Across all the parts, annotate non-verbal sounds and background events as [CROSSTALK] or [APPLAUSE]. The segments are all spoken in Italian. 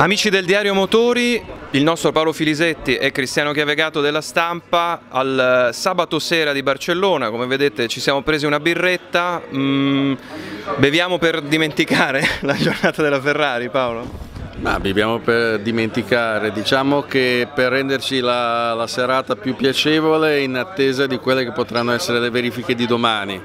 Amici del Diario Motori, il nostro Paolo Filisetti e Cristiano Chiavegato della Stampa al sabato sera di Barcellona, come vedete ci siamo presi una birretta, mm, beviamo per dimenticare [LAUGHS] la giornata della Ferrari Paolo? Ma beviamo per dimenticare, diciamo che per renderci la, la serata più piacevole in attesa di quelle che potranno essere le verifiche di domani.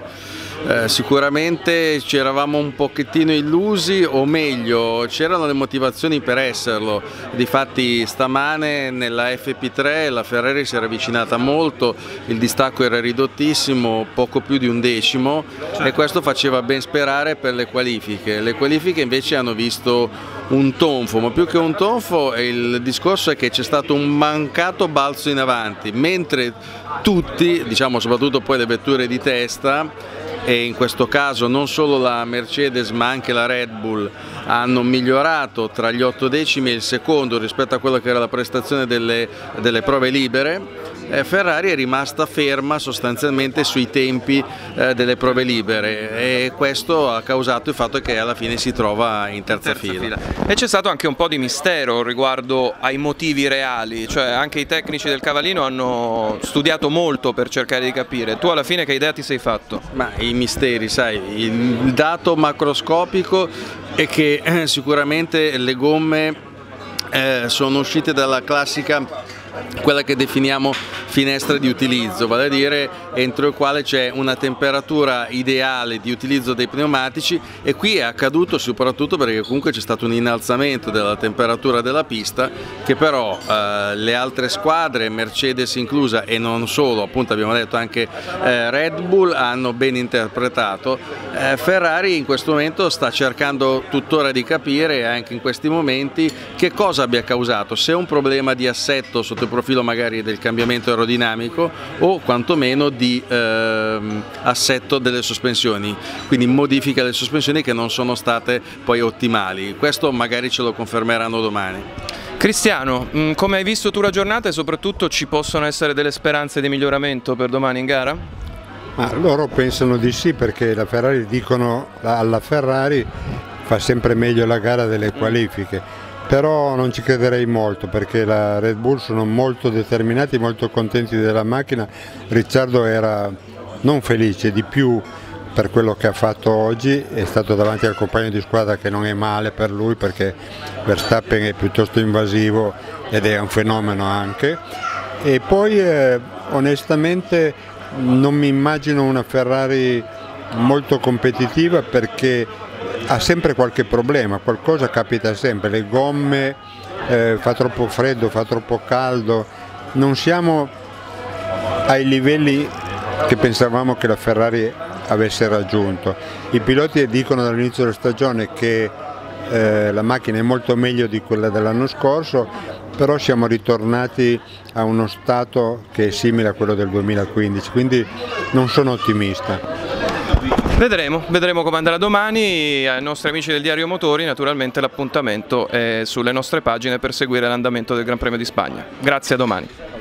Eh, sicuramente ci eravamo un pochettino illusi o meglio c'erano le motivazioni per esserlo, difatti stamane nella FP3 la Ferrari si era avvicinata molto, il distacco era ridottissimo, poco più di un decimo e questo faceva ben sperare per le qualifiche, le qualifiche invece hanno visto un tonfo, ma più che un tonfo il discorso è che c'è stato un mancato balzo in avanti, mentre tutti, diciamo soprattutto poi le vetture di testa, e in questo caso non solo la Mercedes ma anche la Red Bull hanno migliorato tra gli otto decimi e il secondo rispetto a quella che era la prestazione delle, delle prove libere eh, Ferrari è rimasta ferma sostanzialmente sui tempi eh, delle prove libere e questo ha causato il fatto che alla fine si trova in terza, terza fila. fila. E c'è stato anche un po' di mistero riguardo ai motivi reali, cioè anche i tecnici del Cavallino hanno studiato molto per cercare di capire. Tu alla fine che idea ti sei fatto? Ma i misteri, sai, il dato macroscopico è che eh, sicuramente le gomme eh, sono uscite dalla classica quella che definiamo finestra di utilizzo, vale a dire entro il quale c'è una temperatura ideale di utilizzo dei pneumatici e qui è accaduto soprattutto perché comunque c'è stato un innalzamento della temperatura della pista che però eh, le altre squadre, Mercedes inclusa e non solo, appunto abbiamo detto anche eh, Red Bull hanno ben interpretato, eh, Ferrari in questo momento sta cercando tuttora di capire anche in questi momenti che cosa abbia causato, se è un problema di assetto sotto il profilo magari del cambiamento aerodinamico o quantomeno di ehm, assetto delle sospensioni, quindi modifica delle sospensioni che non sono state poi ottimali. Questo magari ce lo confermeranno domani. Cristiano, mm, come hai visto tu la giornata e soprattutto ci possono essere delle speranze di miglioramento per domani in gara? Ma loro pensano di sì perché la Ferrari dicono alla Ferrari fa sempre meglio la gara delle qualifiche. Però non ci crederei molto perché la Red Bull sono molto determinati, molto contenti della macchina, Ricciardo era non felice di più per quello che ha fatto oggi, è stato davanti al compagno di squadra che non è male per lui perché Verstappen è piuttosto invasivo ed è un fenomeno anche. E poi eh, onestamente non mi immagino una Ferrari molto competitiva perché ha sempre qualche problema, qualcosa capita sempre, le gomme, eh, fa troppo freddo, fa troppo caldo, non siamo ai livelli che pensavamo che la Ferrari avesse raggiunto. I piloti dicono dall'inizio della stagione che eh, la macchina è molto meglio di quella dell'anno scorso, però siamo ritornati a uno stato che è simile a quello del 2015, quindi non sono ottimista. Vedremo, vedremo come andrà domani, ai nostri amici del Diario Motori naturalmente l'appuntamento è sulle nostre pagine per seguire l'andamento del Gran Premio di Spagna. Grazie a domani.